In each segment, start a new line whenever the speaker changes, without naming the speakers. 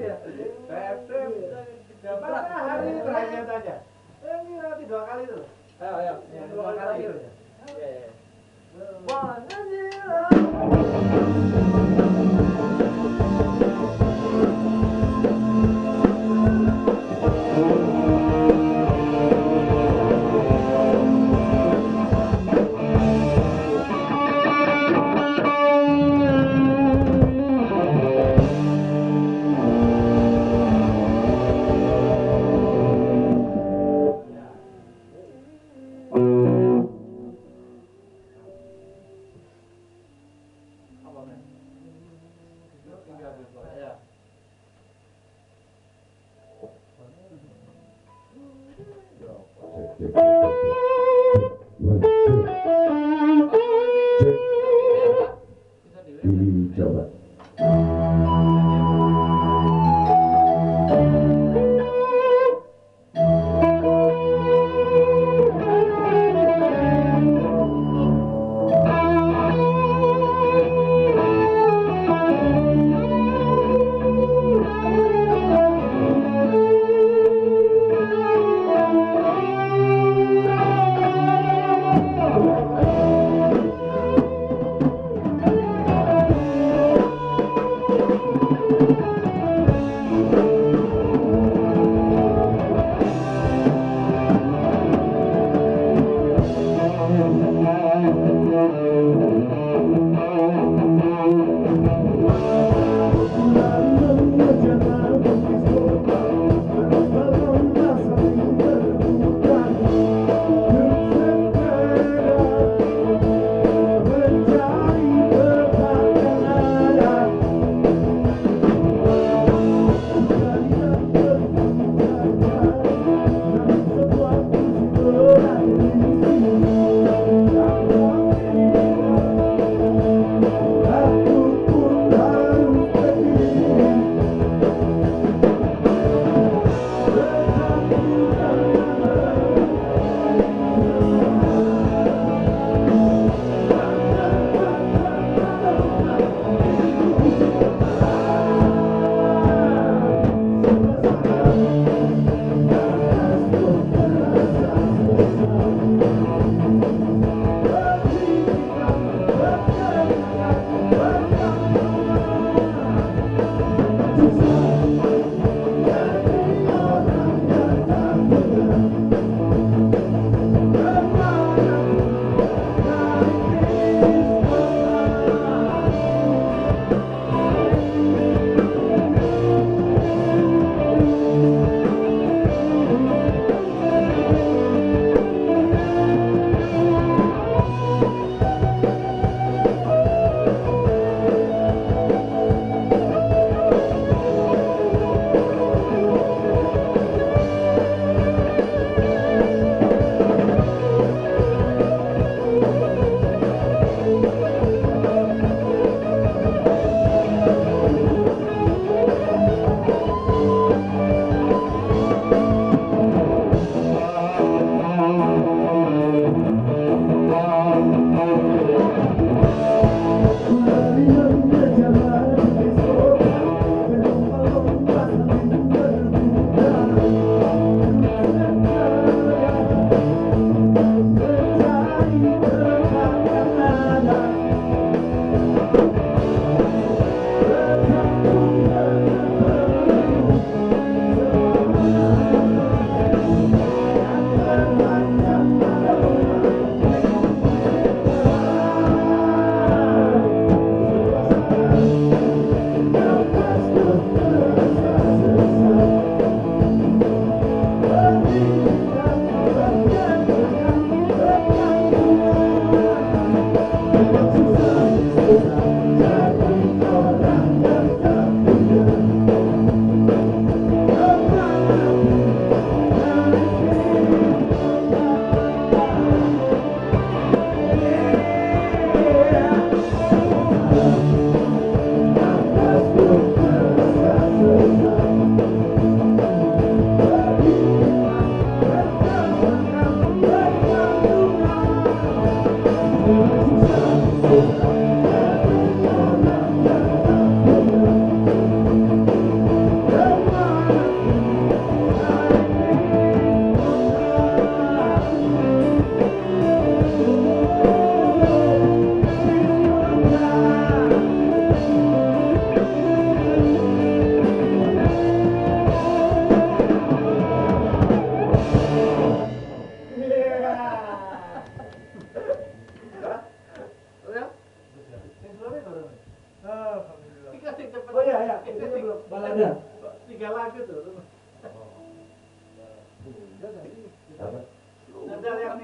ya. Dep. Mana hari terakhir? Eh, ini dua kali tuh. Ya, dua kali. Apa men?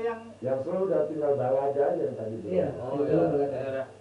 yang yang
selalu udah tinggal balada aja yang tadi.
Iya.
Oh,
iya.